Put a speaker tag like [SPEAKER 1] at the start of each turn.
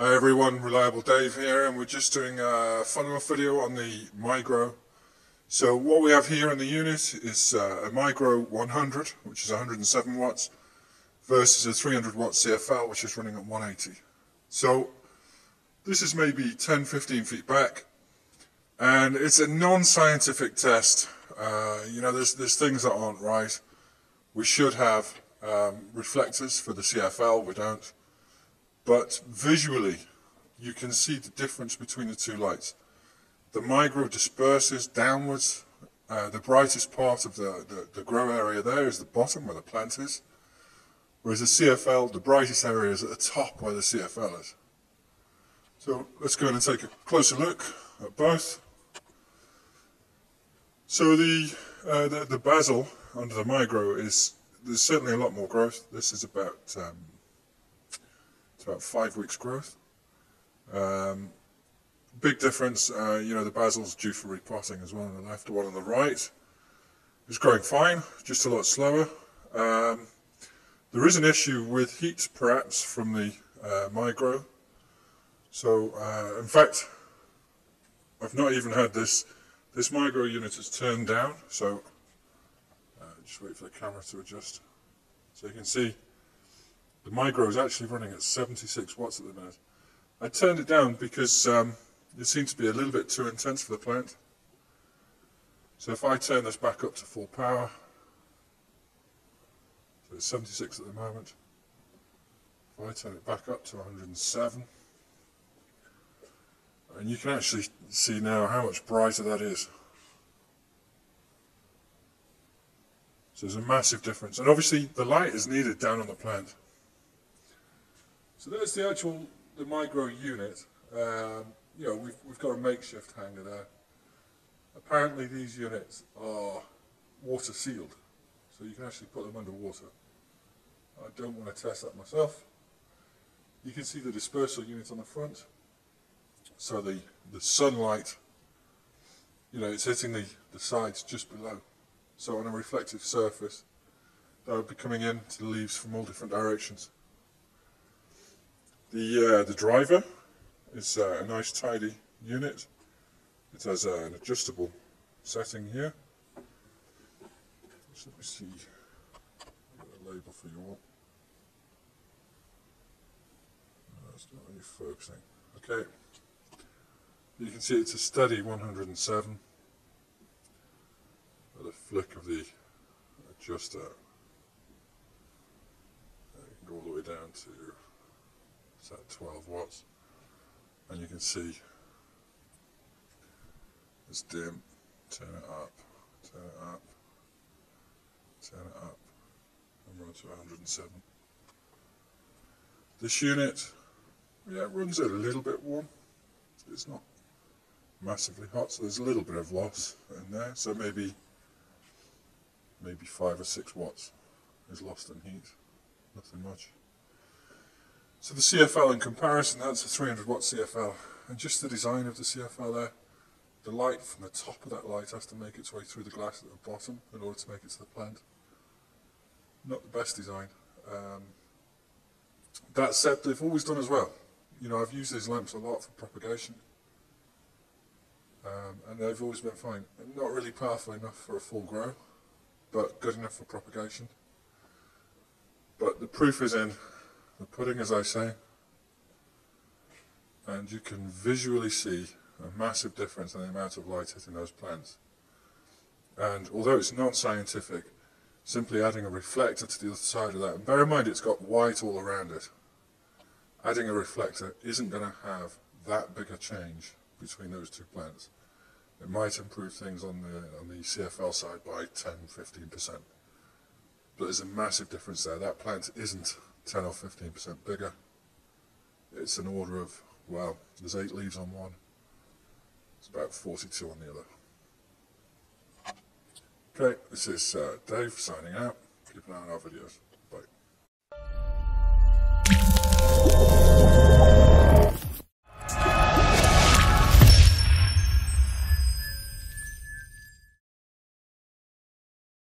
[SPEAKER 1] Hi everyone, Reliable Dave here and we're just doing a follow-up video on the Migro. So what we have here in the unit is uh, a Migro 100 which is 107 watts versus a 300 watt CFL which is running at 180. So this is maybe 10-15 feet back and it's a non-scientific test. Uh, you know there's, there's things that aren't right. We should have um, reflectors for the CFL, we don't. But visually, you can see the difference between the two lights. The Migro disperses downwards. Uh, the brightest part of the, the, the, grow area there is the bottom where the plant is. Whereas the CFL, the brightest area is at the top where the CFL is. So let's go and take a closer look at both. So the, uh, the, the basil under the Migro is, there's certainly a lot more growth. This is about um, about five weeks growth. Um, big difference, uh, you know, the basil's due for repotting as well on the left, the one on the right is growing fine, just a lot slower. Um, there is an issue with heat perhaps from the uh, Migro. So, uh, in fact, I've not even had this, this Migro unit is turned down, so uh, just wait for the camera to adjust. So you can see the Migro is actually running at 76 watts at the minute. I turned it down because um, it seemed to be a little bit too intense for the plant. So if I turn this back up to full power, so it's 76 at the moment, if I turn it back up to 107, and you can actually see now how much brighter that is. So there's a massive difference. And obviously the light is needed down on the plant. So there's the actual the Migro unit. Um, you know, we've, we've got a makeshift hanger there. Apparently these units are water sealed, so you can actually put them under water. I don't want to test that myself. You can see the dispersal unit on the front. So the, the sunlight, you know, it's hitting the, the sides just below. So on a reflective surface, that would be coming in to the leaves from all different directions. The, uh, the driver is uh, a nice tidy unit. It has uh, an adjustable setting here. let me see a label for you all. That's not really focusing. Okay. You can see it's a steady 107. With a flick of the adjuster, you can go all the way down to it's at 12 watts. And you can see it's dim turn it up turn it up turn it up and run to 107 this unit yeah it runs a little bit warm. It's not massively hot so there's a little bit of loss in there. So maybe maybe 5 or 6 watts is lost in heat. Nothing much so the CFL in comparison, that's a 300 watt CFL. And just the design of the CFL there, the light from the top of that light has to make its way through the glass at the bottom in order to make it to the plant. Not the best design. Um, that said, they've always done as well. You know, I've used these lamps a lot for propagation. Um, and they've always been fine. Not really powerful enough for a full grow, but good enough for propagation. But the proof is in the pudding as I say and you can visually see a massive difference in the amount of light hitting those plants. And although it's not scientific simply adding a reflector to the other side of that and bear in mind it's got white all around it adding a reflector isn't going to have that big a change between those two plants. It might improve things on the on the CFL side by 10-15% but there's a massive difference there. That plant isn't 10 or 15% bigger. It's an order of, well, there's 8 leaves on one. It's about 42 on the other. Okay, this is uh, Dave signing out. Keep an eye on our videos.